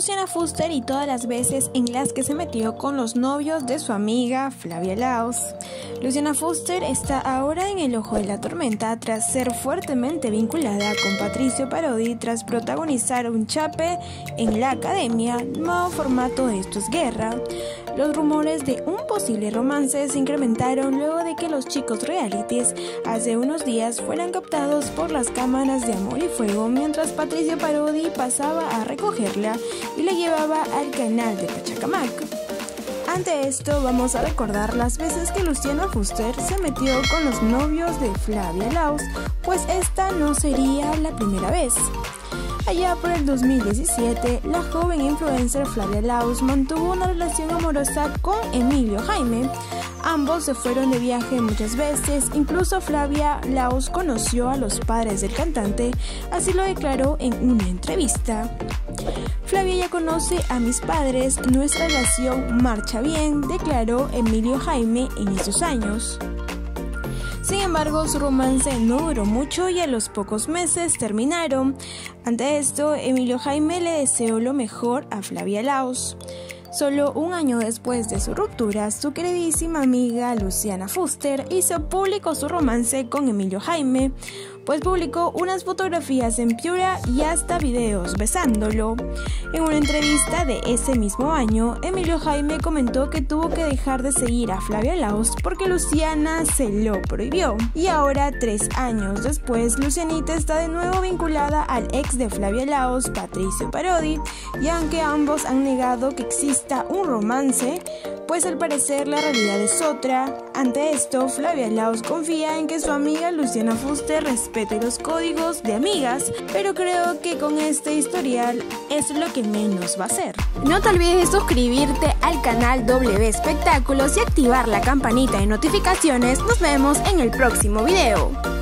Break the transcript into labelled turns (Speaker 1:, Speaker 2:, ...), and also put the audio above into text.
Speaker 1: Luciana Fuster y todas las veces en las que se metió con los novios de su amiga Flavia Laos. Luciana Fuster está ahora en el ojo de la tormenta tras ser fuertemente vinculada con Patricio Parodi tras protagonizar un chape en la academia, nuevo formato de Esto es Guerra. Los rumores de un posible romance se incrementaron luego de que los chicos realities hace unos días fueran captados por las cámaras de Amor y Fuego mientras Patricio Parodi pasaba a recogerla y la llevaba al canal de Pachacamac. Ante esto vamos a recordar las veces que Luciana Fuster se metió con los novios de Flavia Laus, pues esta no sería la primera vez. Allá por el 2017, la joven influencer Flavia Laus mantuvo una relación amorosa con Emilio Jaime. Ambos se fueron de viaje muchas veces, incluso Flavia Laus conoció a los padres del cantante, así lo declaró en una entrevista. Flavia ya conoce a mis padres, nuestra relación marcha bien, declaró Emilio Jaime en esos años. Sin embargo, su romance no duró mucho y a los pocos meses terminaron. Ante esto, Emilio Jaime le deseó lo mejor a Flavia Laos. Solo un año después de su ruptura, su queridísima amiga Luciana Fuster hizo público su romance con Emilio Jaime, pues publicó unas fotografías en Piura y hasta videos besándolo. En una entrevista de ese mismo año, Emilio Jaime comentó que tuvo que dejar de seguir a Flavia Laos porque Luciana se lo prohibió. Y ahora, tres años después, Lucianita está de nuevo vinculada al ex de Flavia Laos, Patricio Parodi, y aunque ambos han negado que exista un romance, pues al parecer la realidad es otra. Ante esto, Flavia Laos confía en que su amiga Luciana Fuster respete los códigos de amigas, pero creo que con este historial es lo que menos va a hacer.
Speaker 2: No te olvides de suscribirte al canal W Espectáculos y activar la campanita de notificaciones. Nos vemos en el próximo video.